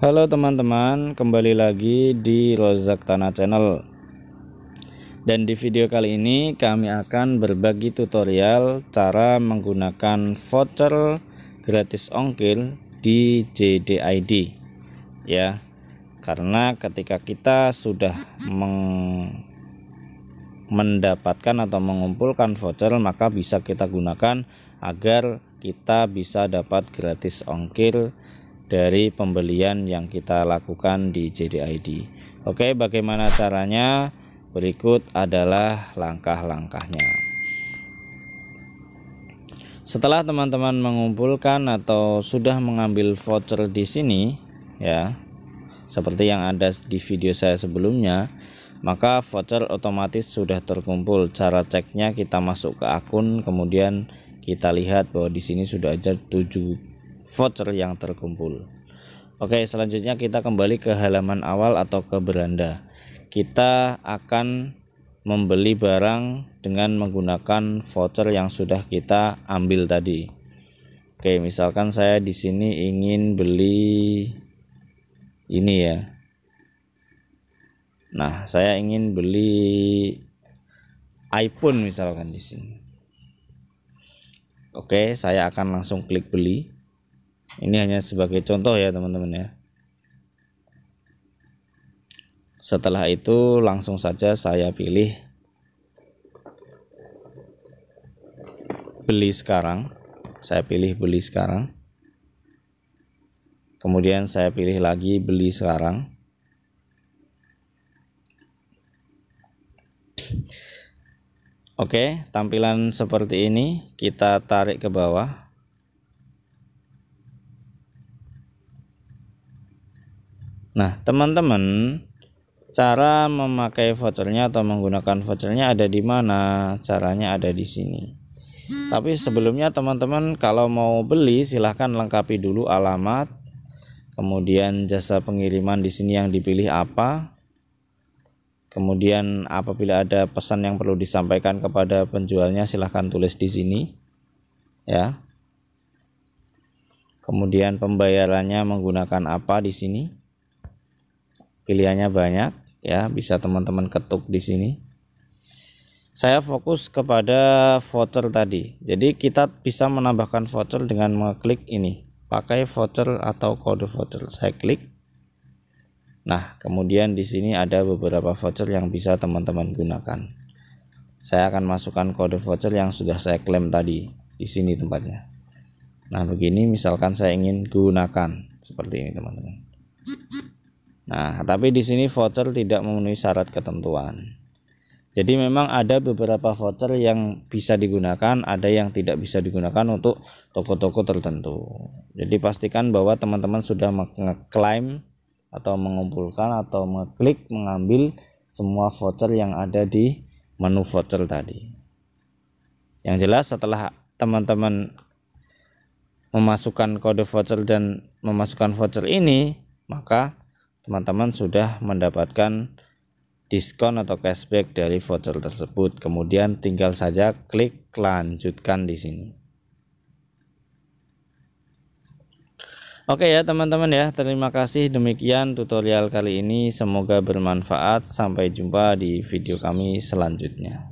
Halo teman-teman, kembali lagi di Rozak Tanah Channel. Dan di video kali ini kami akan berbagi tutorial cara menggunakan voucher gratis ongkir di JDID. Ya. Karena ketika kita sudah meng mendapatkan atau mengumpulkan voucher maka bisa kita gunakan agar kita bisa dapat gratis ongkir dari pembelian yang kita lakukan di JDID. Oke, bagaimana caranya? Berikut adalah langkah-langkahnya. Setelah teman-teman mengumpulkan atau sudah mengambil voucher di sini, ya, seperti yang ada di video saya sebelumnya, maka voucher otomatis sudah terkumpul. Cara ceknya kita masuk ke akun, kemudian kita lihat bahwa di sini sudah ada 7 voucher yang terkumpul. Oke, selanjutnya kita kembali ke halaman awal atau ke beranda. Kita akan membeli barang dengan menggunakan voucher yang sudah kita ambil tadi. Oke, misalkan saya di sini ingin beli ini ya. Nah, saya ingin beli iPhone misalkan di sini. Oke, saya akan langsung klik beli ini hanya sebagai contoh ya teman-teman ya. Setelah itu langsung saja saya pilih beli sekarang. Saya pilih beli sekarang. Kemudian saya pilih lagi beli sekarang. Oke, tampilan seperti ini kita tarik ke bawah. Nah, teman-teman, cara memakai vouchernya atau menggunakan vouchernya ada di mana? Caranya ada di sini. Tapi sebelumnya teman-teman kalau mau beli silahkan lengkapi dulu alamat, kemudian jasa pengiriman di sini yang dipilih apa. Kemudian apabila ada pesan yang perlu disampaikan kepada penjualnya silahkan tulis di sini. Ya. Kemudian pembayarannya menggunakan apa di sini? Pilihannya banyak ya bisa teman-teman ketuk di sini. Saya fokus kepada voucher tadi. Jadi kita bisa menambahkan voucher dengan mengklik ini. Pakai voucher atau kode voucher. Saya klik. Nah kemudian di sini ada beberapa voucher yang bisa teman-teman gunakan. Saya akan masukkan kode voucher yang sudah saya klaim tadi di sini tempatnya. Nah begini misalkan saya ingin gunakan. Seperti ini teman-teman Nah, tapi di sini voucher tidak memenuhi syarat ketentuan. Jadi memang ada beberapa voucher yang bisa digunakan, ada yang tidak bisa digunakan untuk toko-toko tertentu. Jadi pastikan bahwa teman-teman sudah mengklaim atau mengumpulkan atau mengklik mengambil semua voucher yang ada di menu voucher tadi. Yang jelas setelah teman-teman memasukkan kode voucher dan memasukkan voucher ini, maka teman-teman sudah mendapatkan diskon atau cashback dari voucher tersebut. Kemudian tinggal saja klik lanjutkan di sini. Oke ya teman-teman ya, terima kasih demikian tutorial kali ini semoga bermanfaat. Sampai jumpa di video kami selanjutnya.